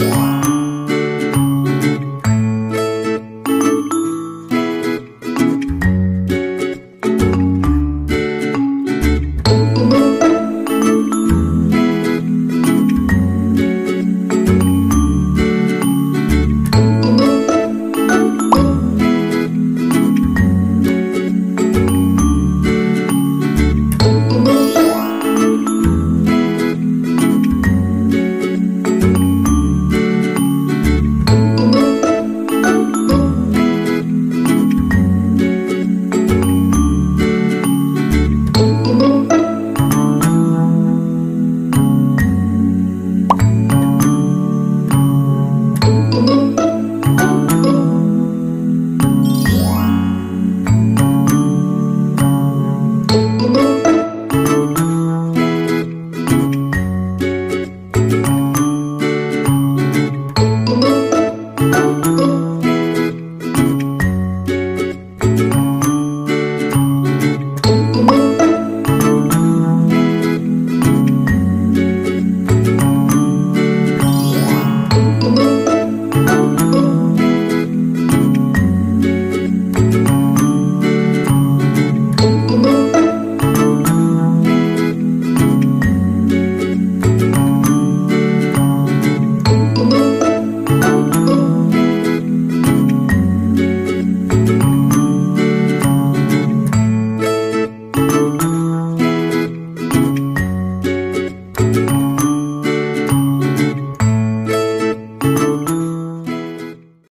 Bye.